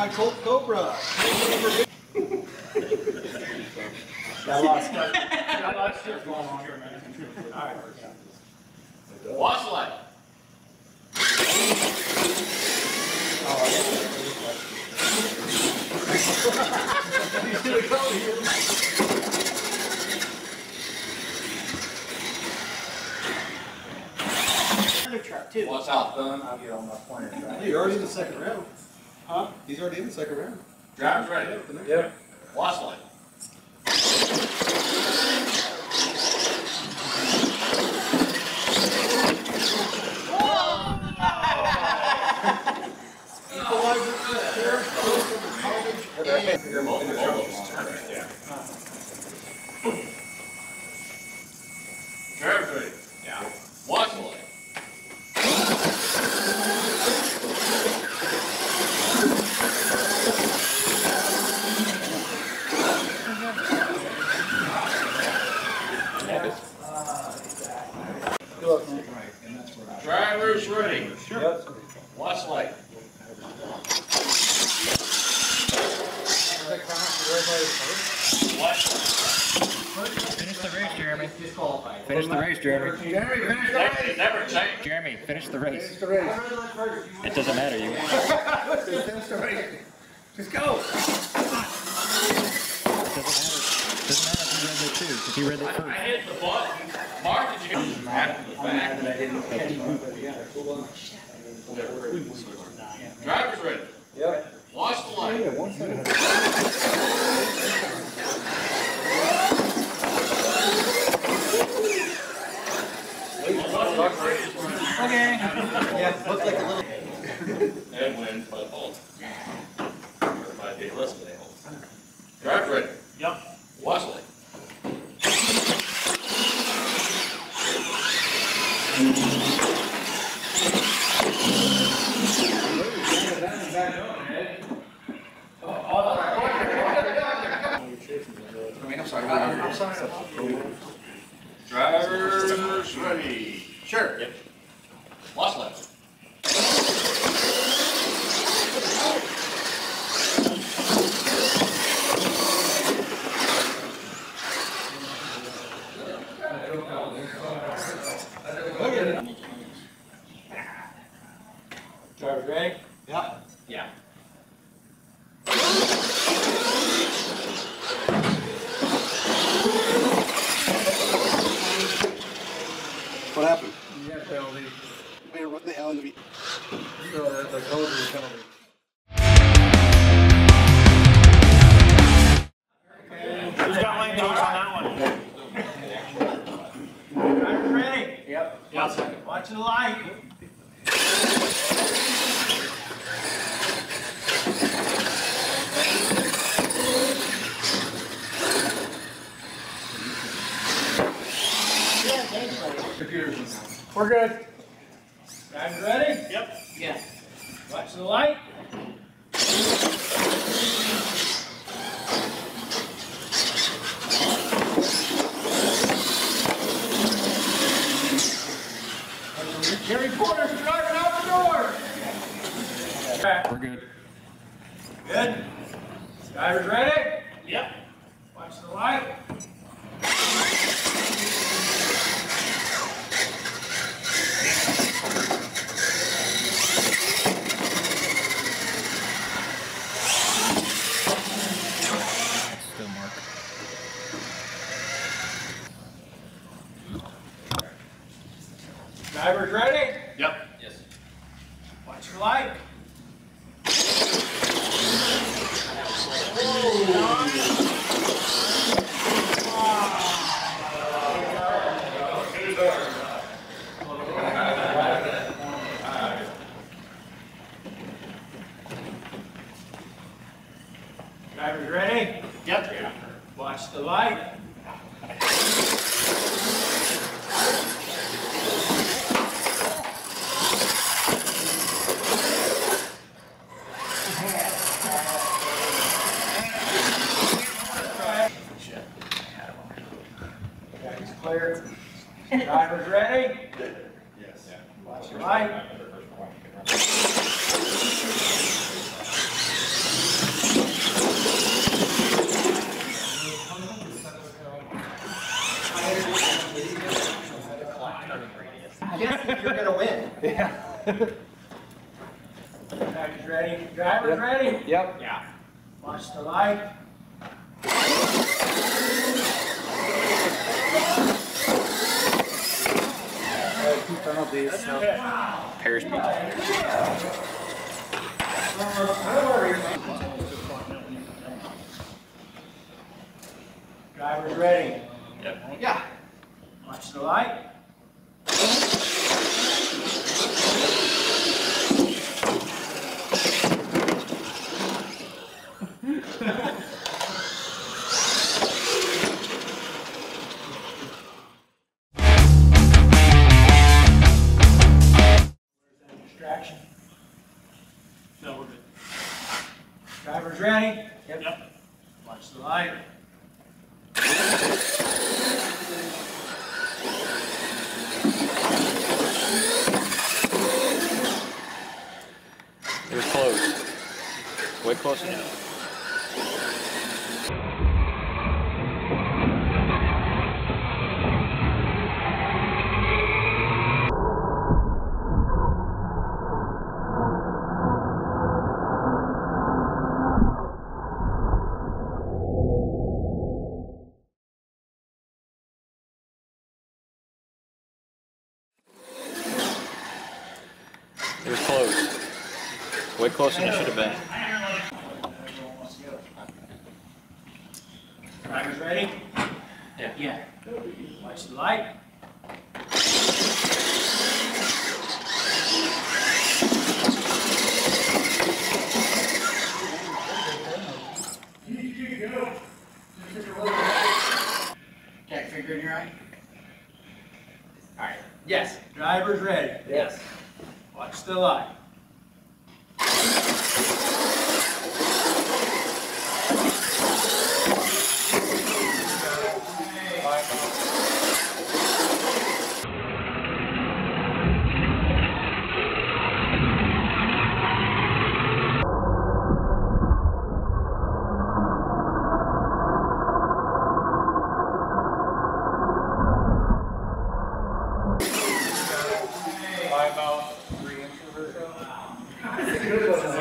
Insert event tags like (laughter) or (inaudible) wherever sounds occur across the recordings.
Jesus, driven by Colt Cobra. Got a lot of stuff. Got a lot of stuff going on here, man. All right. Watch the light. Another truck too. Watch out. I'll get on my pointer track. Hey, you're already in the second round. Huh? He's already in the second round. Driver's ready. Yep. Watch the light. Driver's ready. Yeah. Watch the light. Driver's ready. Yep. Watch the light. Watch the light. Finish the race, Jeremy. Disqualified. Finish the race, Jeremy. Never, never change. Jeremy, finish the race. Finish the race. It doesn't matter. You. (laughs) Just go. It doesn't matter. Doesn't matter if you read it too. If you read it I first. hit the button. Mark, did you? I'm mad that I didn't the fact. Driver's ready. Yep. Watch the light. Okay. Yeah, looked like a little. Edwin, but hold. Everybody did listen, they hold. Driver's ready. Yep. Watch the light. Driver's ready. Sure. Yep. Watch the Yep. Yep. Watch the light. We're good. Driver's ready? Yep. Yeah. Watch the light. That's right. Drivers ready? Yep. Watch the light. Yes. Watch the light. You're gonna win. Tractors ready? Drivers ready? Yep. Yeah. Watch the light. Two penalties, so. Paris Beach. Drivers ready? Yep. Yeah. Watch the light. No, we're good. Drivers ready? Yep. Watch the light. They're close. Way close enough. They're close. Way closer than it should have been. Drivers ready? Yeah. Yeah. Watch the light. Can't figure in your eye? Alright. Yes. Drivers ready? Yes. Watch the light.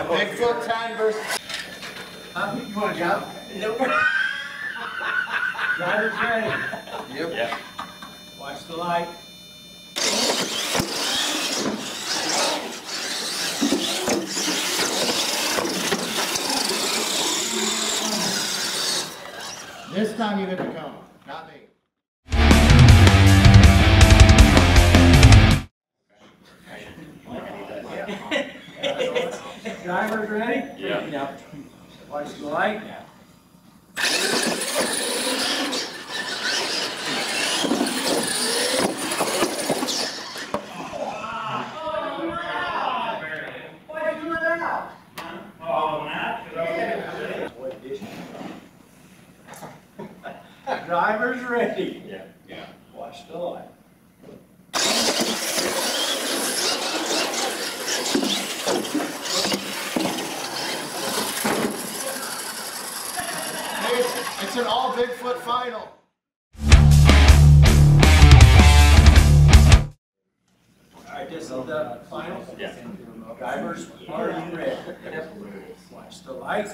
Bigfoot time versus. Huh? You wanna jump? Nope. (laughs) Drivers ready? Yep. Yeah. Watch the light. This time you get to come, not me. Drivers ready? Yeah. Watch the light. Drivers ready? Yeah. Yeah. Watch the light. Hey, it's- it's an all Bigfoot final. Alright, this is the final. Yeah. Drivers, are you ready? Watch the light.